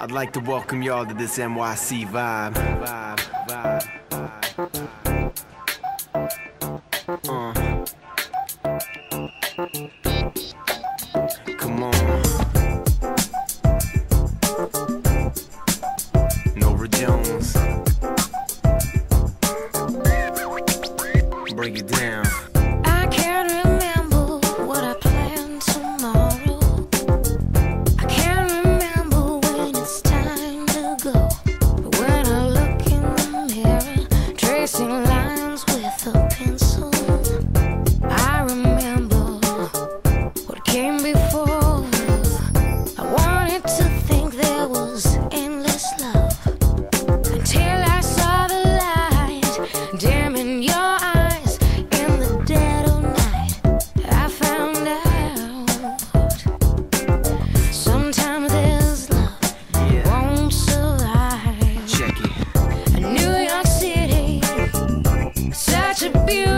I'd like to welcome y'all to this NYC vibe. Vibe, vibe, vibe. Uh. Come on. Time such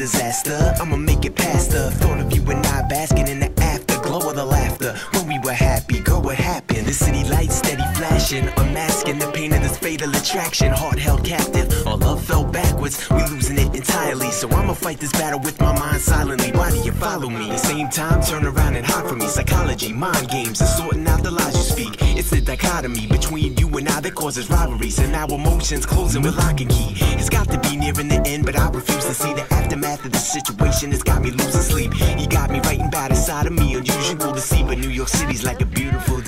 disaster. I'ma make it past the thought of you and I Basking in the afterglow of the laughter. When we were happy, girl, what happened? The city lights steady flashing Unmasking the pain of this fatal attraction. Heart held captive, our love fell backwards. We losing it entirely. So I'ma fight this battle with my mind silently. Why do you follow me? The Same time, turn around and hide from me. Psychology, mind games, and sorting out the lies you speak. It's the dichotomy between you and I that causes rivalries. And our emotions closing with lock and key to be nearing the end, but I refuse to see the aftermath of the situation It's got me losing sleep. You got me writing about inside of me Unusual to see, but New York City's like a beautiful